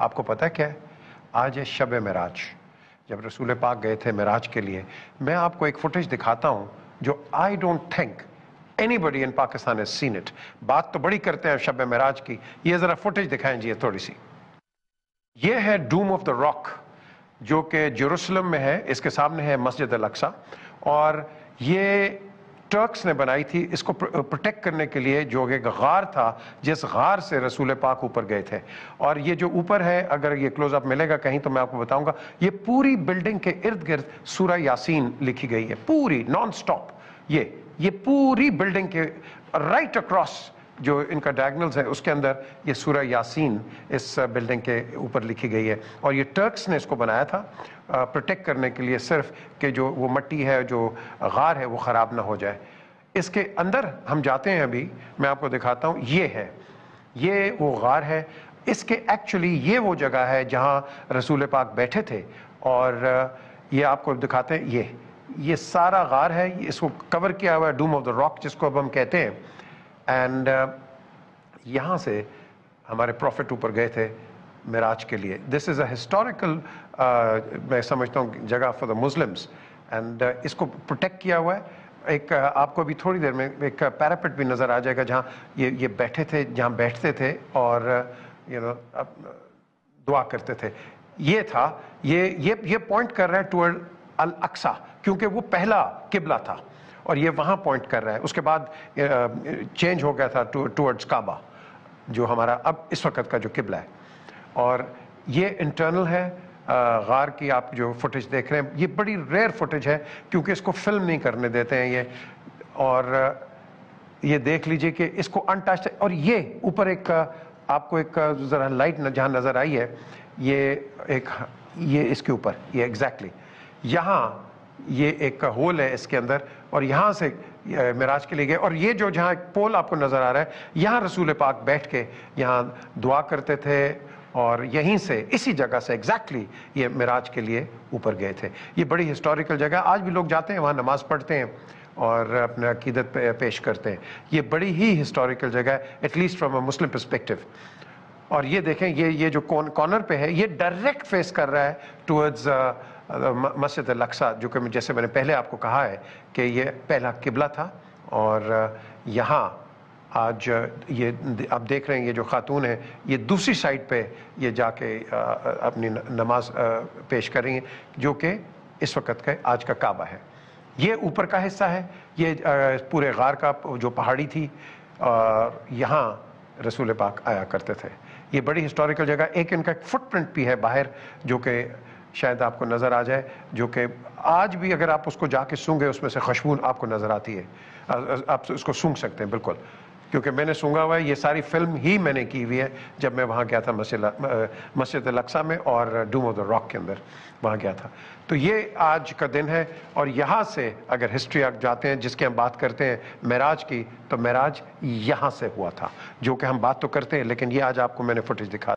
آپ کو پتہ کیا ہے؟ آج ہے شب مراج جب رسول پاک گئے تھے مراج کے لیے، میں آپ کو ایک فوٹیج دکھاتا ہوں جو I don't think anybody in Pakistan has seen it بات تو بڑی کرتے ہیں شب مراج کی۔ یہ ذرا فوٹیج دکھائیں جی تھوڑی سی۔ یہ ہے ڈوم آف دا راک جو کہ جیروسلم میں ہے، اس کے سامنے ہے مسجد الاقصہ اور یہ ٹرکس نے بنائی تھی، اس کو پروٹیکٹ کرنے کے لیے جو ایک غار تھا، جس غار سے رسول پاک اوپر گئے تھے۔ اور یہ جو اوپر ہے، اگر یہ کلوز اپ ملے گا کہیں، تو میں آپ کو بتاؤں گا، یہ پوری بلڈنگ کے ارد گرد سورہ یاسین لکھی گئی ہے۔ پوری نان سٹاپ یہ یہ پوری بلڈنگ کے رائٹ اکراس جو ان کا ڈائگنلز ہے اس کے اندر یہ سورہ یاسین اس بلڈنگ کے اوپر لکھی گئی ہے۔ اور یہ ٹرکس نے اس کو بنایا تھا پروٹیکٹ کرنے کے لیے صرف کہ جو وہ مٹی ہے، جو غار ہے، وہ خراب نہ ہو جائے۔ اس کے اندر ہم جاتے ہیں ابھی، میں آپ کو دکھاتا ہوں، یہ ہے۔ یہ وہ غار ہے۔ اس کے ایکچولی یہ وہ جگہ ہے جہاں رسول پاک بیٹھے تھے۔ اور یہ آپ کو دکھاتے ہیں، یہ یہ سارا غار ہے۔ اس کو کور کیا ہوا ہے ڈوم آف دا راک جس کو اب ہم کہتے ہیں۔ اینڈ uh, یہاں سے ہمارے پروفٹ اوپر گئے تھے معراج کے لیے. دس از اے ہسٹوریکل میں سمجھتا ہوں جگہ فار دا مسلمس اینڈ اس کو پروٹیکٹ کیا ہوا ہے. ایک uh, آپ کو ابھی تھوڑی دیر میں ایک uh, پیراپٹ بھی نظر آ جائے گا جہاں یہ یہ بیٹھے تھے، جہاں بیٹھتے تھے اور یو نو دعا کرتے تھے. یہ تھا، یہ یہ پوائنٹ کر رہا ہے ٹورڈ الاقصا کیونکہ وہ پہلا قبلہ تھا. اور یہ وہاں پوائنٹ کر رہا ہے۔ اس کے بعد چینج ہو گیا تھا ٹورڈز کعبہ جو ہمارا اب اس وقت کا جو قبلہ ہے۔ اور یہ انٹرنل ہے۔ غار کی آپ جو فوٹیج دیکھ رہے ہیں، یہ بڑی ریئر فوٹیج ہے کیونکہ اس کو فلم نہیں کرنے دیتے ہیں یہ۔ اور یہ دیکھ لیجیے کہ اس کو انٹچ اور یہ اوپر ایک آپ کو ایک ذرا لائٹ جہاں نظر آئی ہے، یہ ایک، یہ اس کے اوپر، یہ ایگزیکٹلی یہاں یہ ایک ہول ہے اس کے اندر اور یہاں سے معراج کے لیے گئے اور یہ جو جہاں ایک پول آپ کو نظر آ رہا ہے، یہاں رسول پاک بیٹھ کے یہاں دعا کرتے تھے اور یہیں سے اسی جگہ سے ایگزیکٹلی یہ معراج کے لیے اوپر گئے تھے۔ یہ بڑی ہسٹوریکل جگہ آج بھی لوگ جاتے ہیں، وہاں نماز پڑھتے ہیں اور اپنے عقیدت پیش کرتے ہیں۔ یہ بڑی ہی ہسٹوریکل جگہ ہے at least from a Muslim perspective اور یہ دیکھیں، یہ یہ جو کارنر پہ ہے، یہ ڈائریکٹ فیس کر رہا ہے ٹورڈز مسجد الاقصہ جو کہ جیسے میں نے پہلے آپ کو کہا ہے کہ یہ پہلا قبلہ تھا اور یہاں آج یہ آپ دیکھ رہے ہیں یہ جو خاتون ہے یہ دوسری سائڈ پہ یہ جا کے اپنی نماز پیش کر رہی ہیں جو کہ اس وقت کا آج کا کعبہ ہے۔ یہ اوپر کا حصہ ہے، یہ پورے غار کا جو پہاڑی تھی اور یہاں رسول پاک آیا کرتے تھے۔ یہ بڑی ہسٹوریکل جگہ، ایک ان کا ایک فٹ پرنٹ بھی ہے باہر جو کہ شاید آپ کو نظر آ جائے، جو کہ آج بھی اگر آپ اس کو جا کے سونگے، اس میں سے خوشبو آپ کو نظر آتی ہے۔ آپ اس کو سونگ سکتے ہیں، بالکل۔ کیونکہ میں نے سونگا ہوا ہے، یہ ساری فلم ہی میں نے کی ہوئی ہے، جب میں وہاں گیا تھا مسجد الاقصہ میں اور ڈوم آف دا راک کے اندر وہاں گیا تھا۔ تو یہ آج کا دن ہے اور یہاں سے اگر ہسٹری آپ جاتے ہیں، جس کی ہم بات کرتے ہیں معراج کی، تو معراج یہاں سے ہوا تھا۔ جو کہ ہم بات تو کرتے ہیں، لیکن یہ آج آپ کو میں نے فوٹیج دکھا